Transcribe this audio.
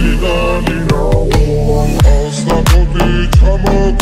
Dani, Dani, Dani, Dani,